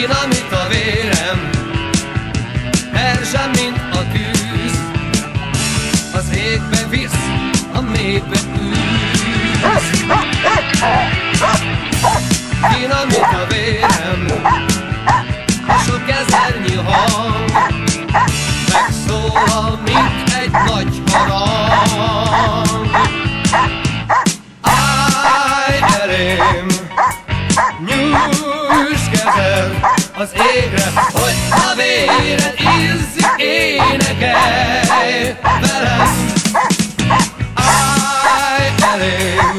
dinamit a vérem, herzsem, mint a tűz, az égbe visz, a mélybe űz. Dinamit a vérem, sok ezernyi hang, megszólal, mint egy nagy harang. Az égre, hogy a véred ízzik, énekelj velem. Állj elém,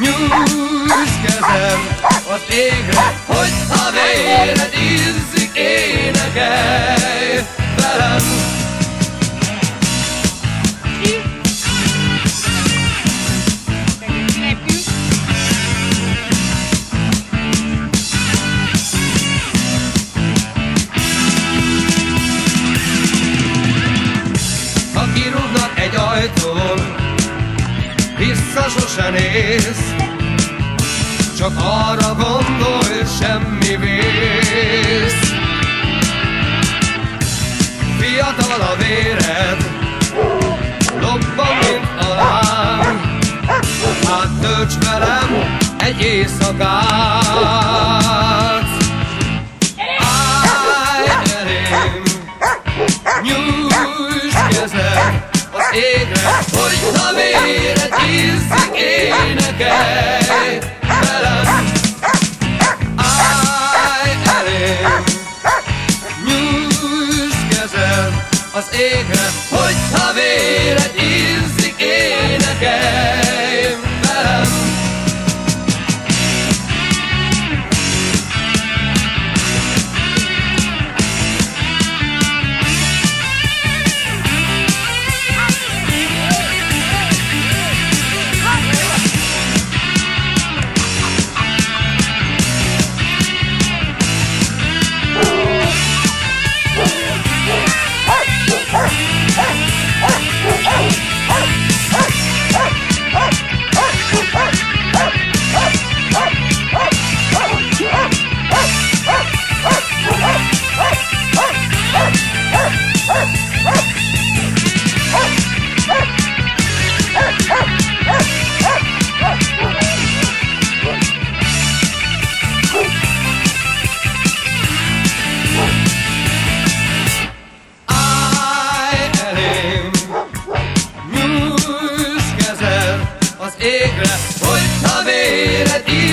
nyújts kezed az égre, hogy a véred ízzik, énekelj vissza sose néz, csak arra gondolj, semmi vész. Fiatal a véred, lobban, mint a láng, hát tölts velem egy éjszakát. Égre, hogy a véred ízzik, énekelj velem. Állj elém, nyújts kezed az égre, hogy a égre, hogyha véred így.